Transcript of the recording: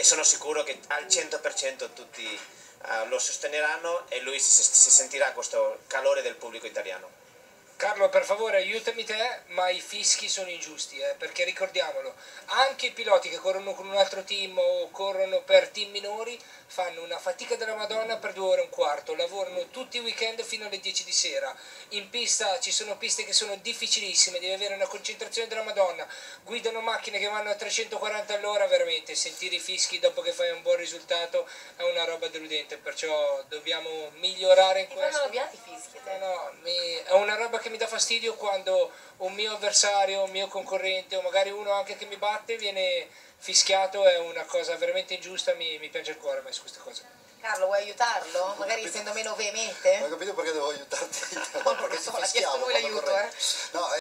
e sono sicuro che al 100% tutti uh, lo sosteneranno e lui si, si sentirà questo calore del pubblico italiano. Carlo, per favore, aiutami te, ma i fischi sono ingiusti, eh, perché ricordiamolo, anche i piloti che corrono con un altro team o corrono per team minori fanno una fatica della Madonna per due ore e un quarto, lavorano tutti i weekend fino alle 10 di sera. In pista ci sono piste che sono difficilissime, devi avere una concentrazione della Madonna, guidano macchine che vanno a 340 all'ora, veramente sentire i fischi dopo che fai un buon risultato è una roba deludente, perciò dobbiamo migliorare in questo. Te? No, no, mi- è una roba che mi dà fastidio quando un mio avversario, un mio concorrente o magari uno anche che mi batte viene fischiato, è una cosa veramente ingiusta, mi, mi piange il cuore a me su queste cose. Carlo, vuoi aiutarlo? Magari essendo meno veemente? Non ho capito perché devo aiutarti. Non lo so, l'ha chiesto lui l'aiuto, eh. No,